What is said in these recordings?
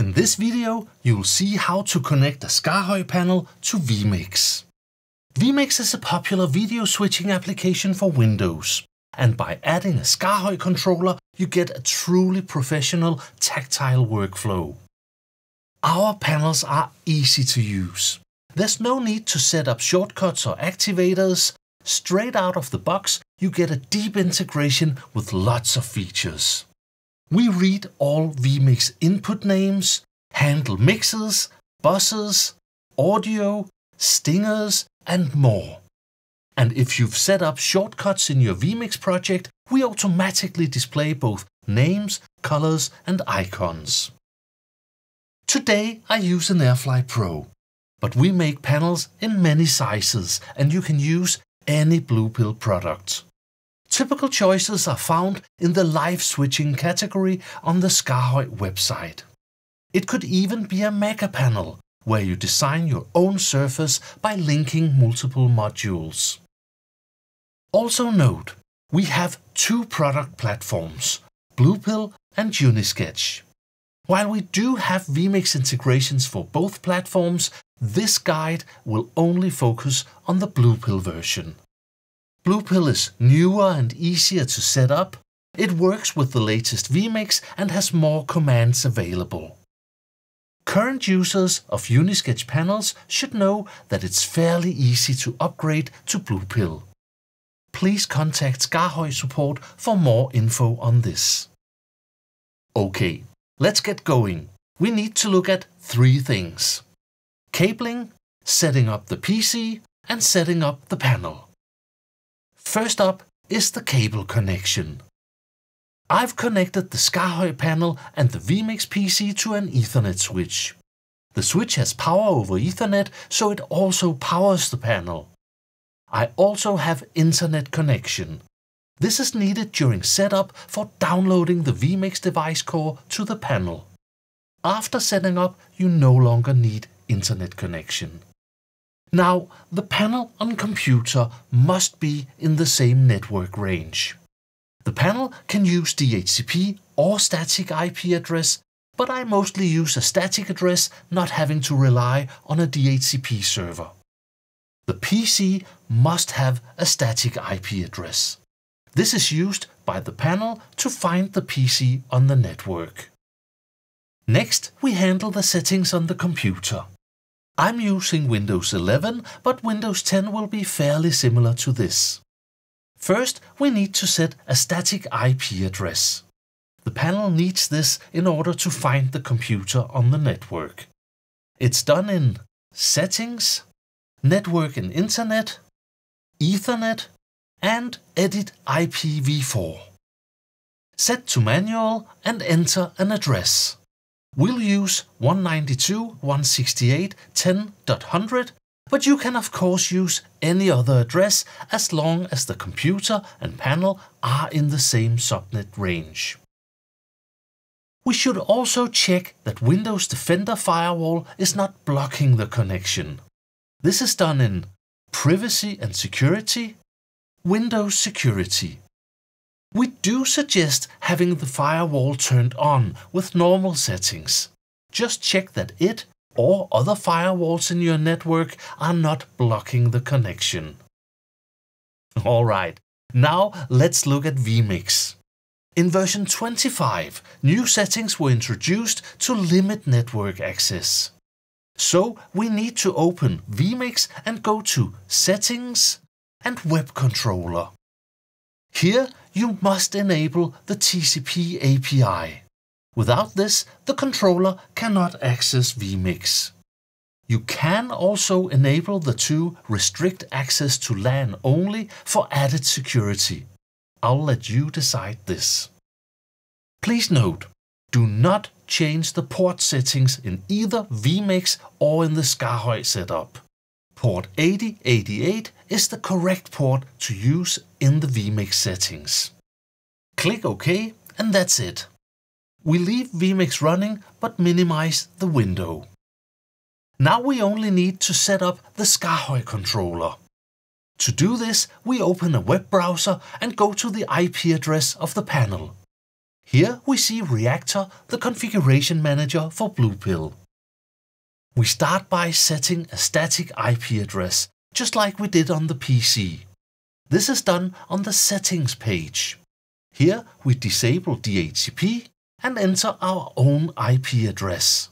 In this video, you'll see how to connect a SKAARHOJ panel to vMix. vMix is a popular video switching application for Windows, and by adding a SKAARHOJ controller, you get a truly professional tactile workflow. Our panels are easy to use. There's no need to set up shortcuts or activators. Straight out of the box, you get a deep integration with lots of features. We read all vMix input names, handle mixes, buses, audio, stingers, and more. And if you've set up shortcuts in your vMix project, we automatically display both names, colors, and icons. Today I use an AirFly Pro, but we make panels in many sizes and you can use any Bluepill product. Typical choices are found in the live switching category on the SKAARHOJ website. It could even be a mega panel, where you design your own surface by linking multiple modules. Also note, we have two product platforms, Bluepill and Unisketch. While we do have vMix integrations for both platforms, this guide will only focus on the Bluepill version. Bluepill is newer and easier to set up. It works with the latest vMix and has more commands available. Current users of Unisketch panels should know that it's fairly easy to upgrade to Bluepill. Please contact SKAARHOJ support for more info on this. Okay, let's get going. We need to look at three things. Cabling, setting up the PC, and setting up the panel. First up is the cable connection. I've connected the SKAARHOJ panel and the vMix PC to an Ethernet switch. The switch has power over Ethernet, so it also powers the panel. I also have internet connection. This is needed during setup for downloading the vMix device core to the panel. After setting up, you no longer need internet connection. Now, the panel on computer must be in the same network range. The panel can use DHCP or static IP address, but I mostly use a static address not having to rely on a DHCP server. The PC must have a static IP address. This is used by the panel to find the PC on the network. Next, we handle the settings on the computer. I'm using Windows 11, but Windows 10 will be fairly similar to this. First, we need to set a static IP address. The panel needs this in order to find the computer on the network. It's done in Settings, Network and Internet, Ethernet, and Edit IPv4. Set to manual and enter an address. We'll use 192.168.10.100, but you can of course use any other address as long as the computer and panel are in the same subnet range. We should also check that Windows Defender Firewall is not blocking the connection. This is done in Privacy and Security, Windows Security. We do suggest having the firewall turned on with normal settings. Just check that it or other firewalls in your network are not blocking the connection. Alright, now let's look at vMix. In version 25, new settings were introduced to limit network access. So we need to open vMix and go to Settings and Web Controller. Here you must enable the TCP API. Without this, the controller cannot access vMix. You can also enable the two restrict access to LAN only for added security. I'll let you decide this. Please note, do not change the port settings in either vMix or in the SKAARHOJ setup. Port 8088 is the correct port to use in the vMix settings. Click OK and that's it. We leave vMix running but minimize the window. Now we only need to set up the SKAARHOJ controller. To do this, we open a web browser and go to the IP address of the panel. Here we see Reactor, the configuration manager for Bluepill. We start by setting a static IP address, just like we did on the PC. This is done on the settings page. Here we disable DHCP and enter our own IP address.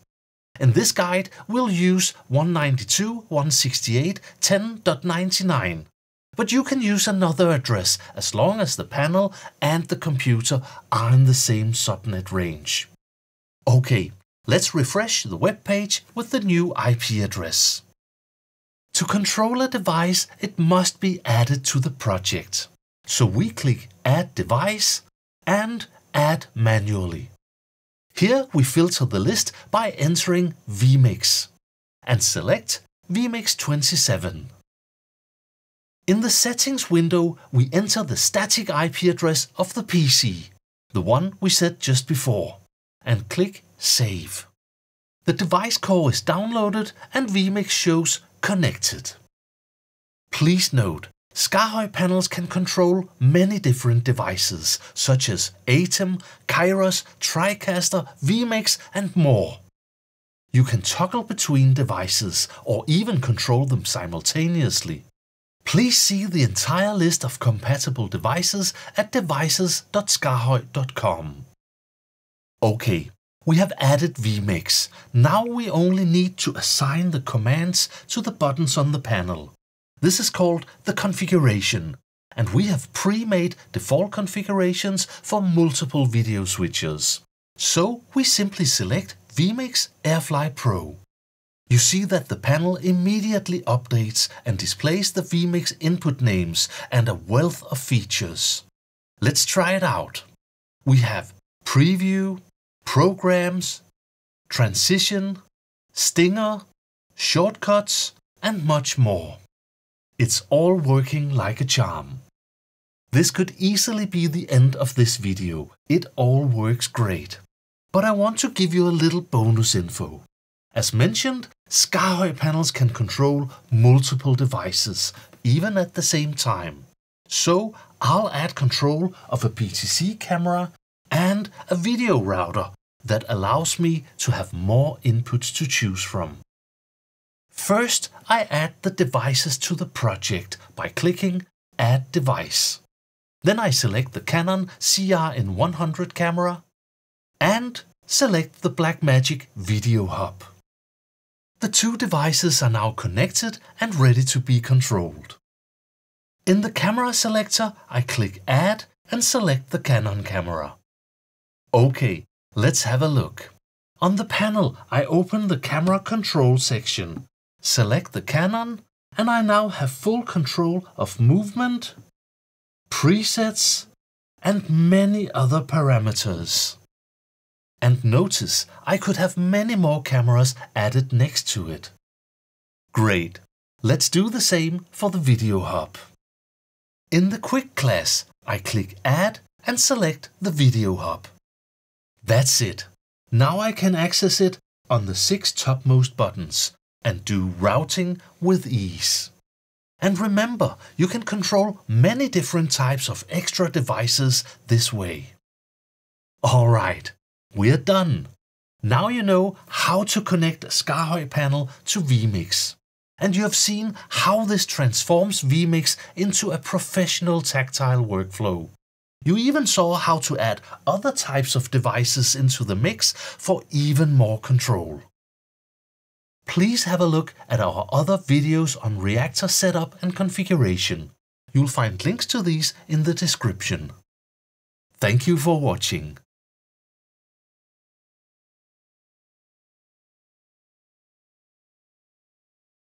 In this guide, we'll use 192.168.10.99, but you can use another address as long as the panel and the computer are in the same subnet range. Okay, let's refresh the web page with the new IP address. To control a device, it must be added to the project. So we click Add Device and Add Manually. Here we filter the list by entering vmix and select vmix27. In the settings window, we enter the static IP address of the PC, the one we set just before, and click Save. The device core is downloaded and vmix shows connected. Please note, SKAARHOJ panels can control many different devices, such as ATEM, Kairos, TriCaster, vMix and more. You can toggle between devices or even control them simultaneously. Please see the entire list of compatible devices at devices.skaarhoj.com. Okay, we have added vMix. Now we only need to assign the commands to the buttons on the panel. This is called the configuration, and we have pre-made default configurations for multiple video switches. So we simply select vMix AirFly Pro. You see that the panel immediately updates and displays the vMix input names and a wealth of features. Let's try it out. We have Preview, Programs, Transition, Stinger, Shortcuts, and much more. It's all working like a charm. This could easily be the end of this video. It all works great. But I want to give you a little bonus info. As mentioned, SKAARHOJ panels can control multiple devices, even at the same time. So I'll add control of a PTZ camera and a video router that allows me to have more inputs to choose from. First, I add the devices to the project by clicking Add Device. Then I select the Canon CR-N100 camera and select the Blackmagic Video Hub. The two devices are now connected and ready to be controlled. In the camera selector, I click Add and select the Canon camera. OK, let's have a look. On the panel, I open the camera control section select the Canon, and I now have full control of movement, presets, and many other parameters. And notice I could have many more cameras added next to it. Great, let's do the same for the Video Hub. In the Quick class, I click Add and select the Video Hub. That's it. Now I can access it on the six topmost buttons and do routing with ease. And remember, you can control many different types of extra devices this way. Alright, we're done. Now you know how to connect a SKAARHOJ panel to vMix. And you have seen how this transforms vMix into a professional tactile workflow. You even saw how to add other types of devices into the mix for even more control please have a look at our other videos on reactor setup and configuration. You'll find links to these in the description. Thank you for watching.